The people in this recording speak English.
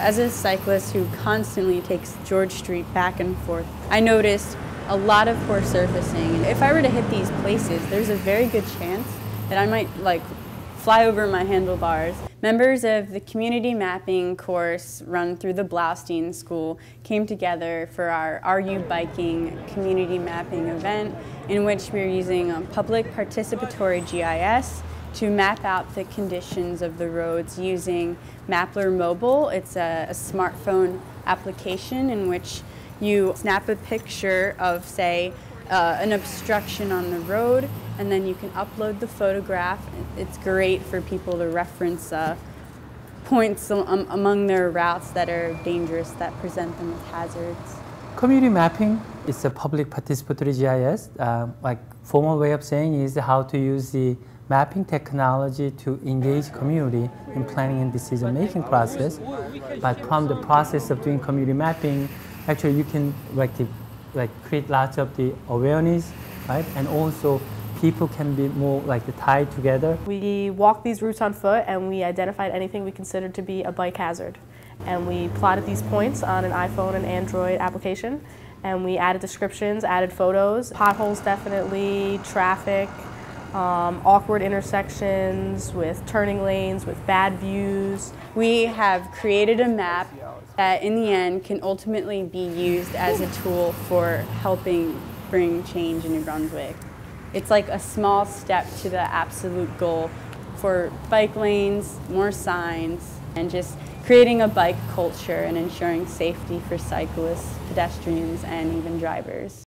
As a cyclist who constantly takes George Street back and forth, I noticed a lot of poor surfacing. If I were to hit these places, there's a very good chance that I might like fly over my handlebars. Members of the community mapping course run through the Bloustein School came together for our RU Biking community mapping event in which we're using a public participatory GIS to map out the conditions of the roads using Mappler Mobile. It's a, a smartphone application in which you snap a picture of, say, uh, an obstruction on the road, and then you can upload the photograph. It's great for people to reference uh, points among their routes that are dangerous, that present them with hazards. Community mapping is a public participatory GIS. Uh, like formal way of saying is how to use the mapping technology to engage community in planning and decision making process. But from the process of doing community mapping, actually you can like like create lots of the awareness, right? And also people can be more like tied together. We walked these routes on foot and we identified anything we considered to be a bike hazard. And we plotted these points on an iPhone and Android application. And we added descriptions, added photos, potholes definitely, traffic, um, awkward intersections with turning lanes, with bad views. We have created a map that in the end can ultimately be used as a tool for helping bring change in New Brunswick. It's like a small step to the absolute goal for bike lanes, more signs, and just creating a bike culture and ensuring safety for cyclists, pedestrians, and even drivers.